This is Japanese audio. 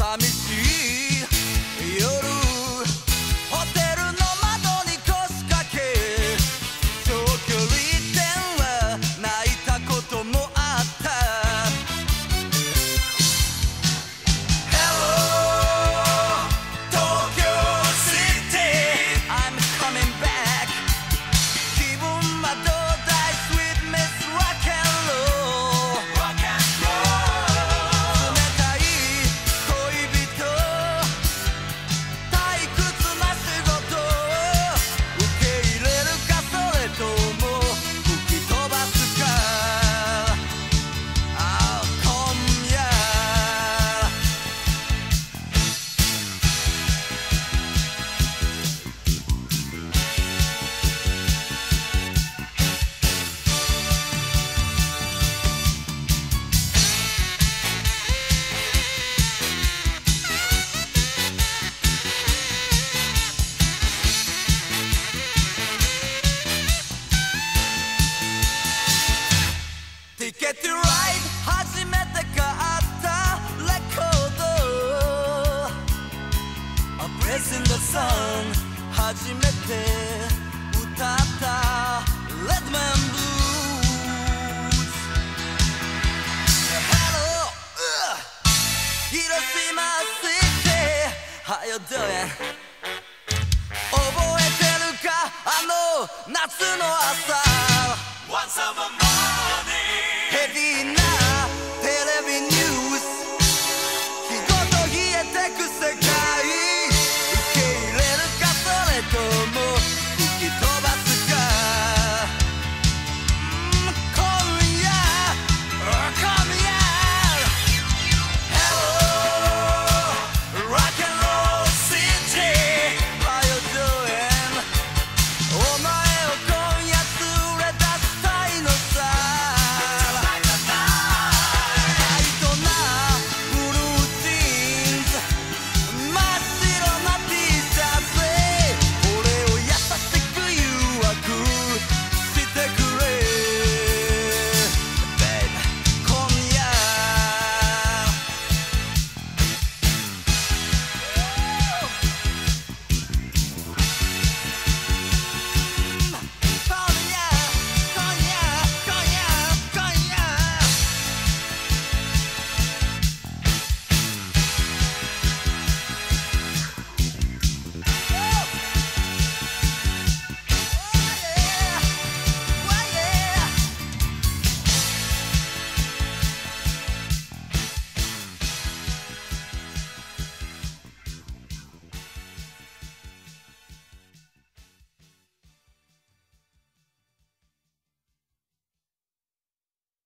time さん初めて歌った「レッドマンブルー」「ハロー」うう「広島スイッ」「はよどや」「覚えてるか？あの夏の朝」「ワディー」「ヘビーナー」